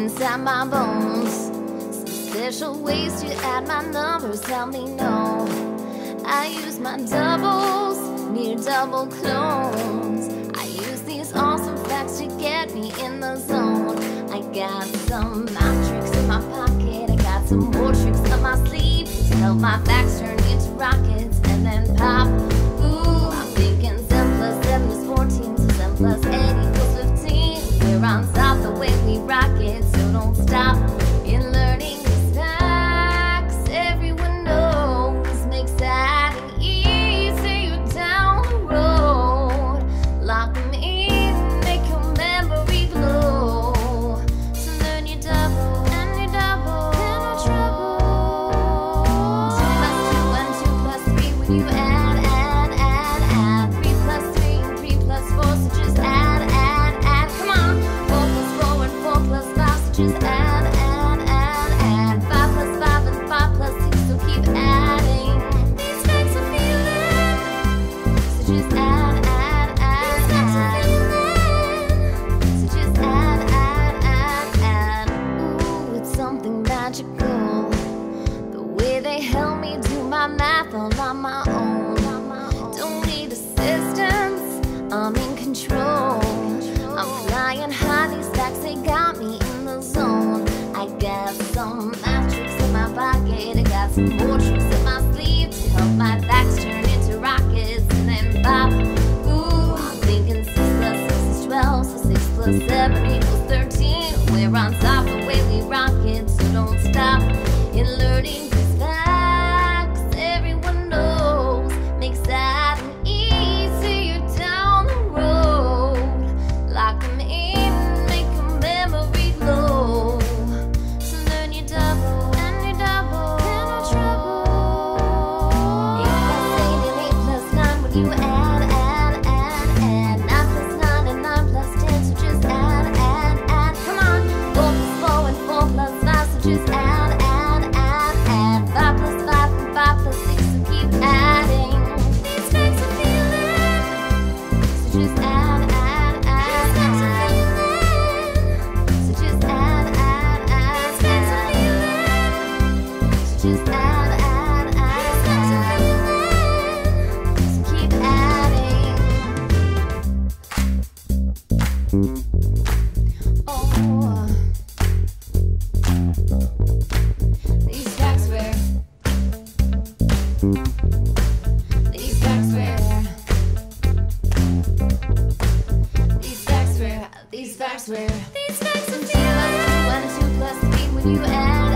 inside my bones. Special ways to add my numbers, tell me no. I use my doubles, near double clones. I use these awesome facts to get me in the zone. I got some mind tricks in my pocket, I got some more tricks up my sleeve to help my facts turn into rockets and then my math all on my own. Don't need assistance, I'm in control. I'm flying high, these facts, they got me in the zone. I got some math tricks in my pocket, I got some more tricks in my sleeve to help my facts turn into rockets and then pop. Ooh, I'm thinking 6 plus 6 is 12, so 6 plus 7 equals 13. We're on top the way we rock it, so don't stop in learning you ask.